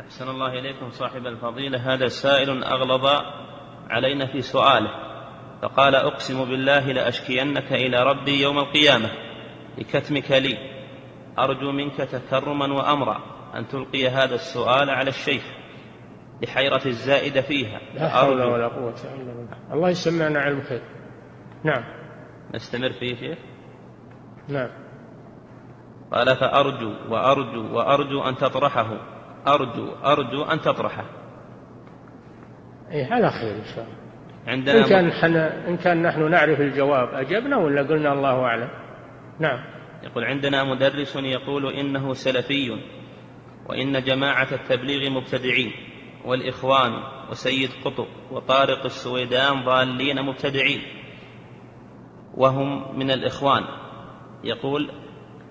أحسن الله إليكم صاحب الفضيلة. هذا سائل أغلظ علينا في سؤاله فقال أقسم بالله لأشكينك إلى ربي يوم القيامة لكتمك لي. أرجو منك تكرما وأمرا أن تلقي هذا السؤال على الشيخ لحيرة الزائد فيها. لا حول ولا قوة إلا بالله. الله يسمعنا على الخير. نعم. نستمر فيه شيخ؟ نعم. قال فأرجو وأرجو وأرجو أن تطرحه. أرجو أرجو أن تطرحه. أي على خير إن شاء الله. عندنا إن كان, حنا إن كان نحن نعرف الجواب أجبنا ولا قلنا الله أعلم؟ نعم. يقول عندنا مدرس يقول إنه سلفي وإن جماعة التبليغ مبتدعين والإخوان وسيد قطب وطارق السويدان ضالين مبتدعين وهم من الإخوان. يقول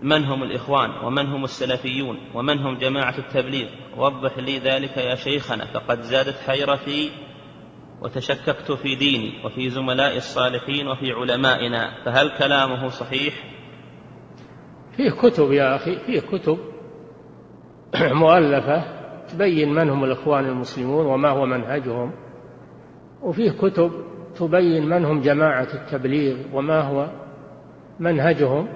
من هم الإخوان ومن هم السلفيون ومن هم جماعة التبليغ؟ وضح لي ذلك يا شيخنا فقد زادت حيرتي وتشككت في ديني وفي زملاء الصالحين وفي علمائنا فهل كلامه صحيح؟ فيه كتب يا أخي فيه كتب مؤلفة تبين من هم الإخوان المسلمون وما هو منهجهم وفيه كتب تبين من هم جماعة التبليغ وما هو منهجهم.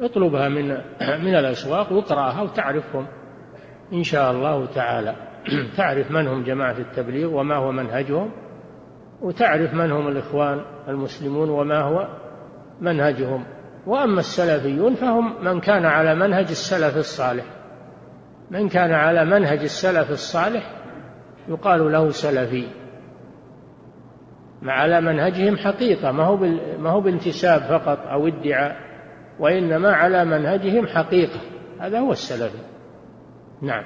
اطلبها من من الأسواق واقرأها وتعرفهم إن شاء الله تعالى. تعرف من هم جماعة التبليغ وما هو منهجهم وتعرف من هم الإخوان المسلمون وما هو منهجهم. وأما السلفيون فهم من كان على منهج السلف الصالح. من كان على منهج السلف الصالح يقال له سلفي على منهجهم حقيقة ما هو ما هو بانتساب فقط أو ادعاء. وإنما على منهجهم حقيقة. هذا هو السلفي نعم.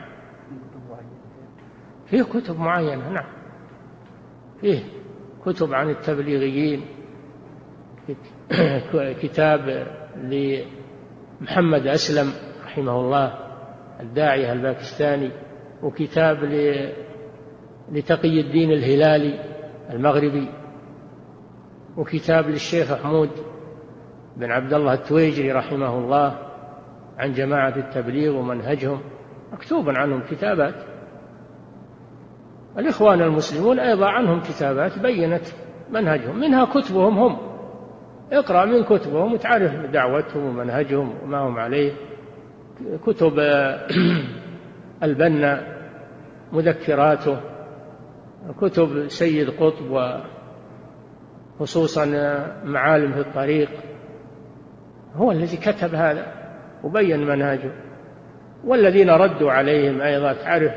فيه كتب معينة نعم. فيه كتب عن التبليغيين. كتاب لمحمد أسلم رحمه الله الداعية الباكستاني. وكتاب لتقي الدين الهلالي المغربي. وكتاب للشيخ حمود بن عبد الله التويجري رحمه الله عن جماعة التبليغ ومنهجهم مكتوب عنهم كتابات. الإخوان المسلمون أيضا عنهم كتابات بينت منهجهم منها كتبهم هم. اقرأ من كتبهم وتعرف دعوتهم ومنهجهم وما هم عليه. كتب البنا مذكراته. كتب سيد قطب وخصوصا معالم في الطريق. هو الذي كتب هذا وبين منهجه والذين ردوا عليهم أيضا تعرف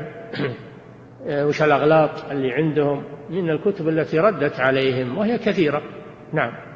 وش الأغلاط اللي عندهم من الكتب التي ردت عليهم وهي كثيرة. نعم.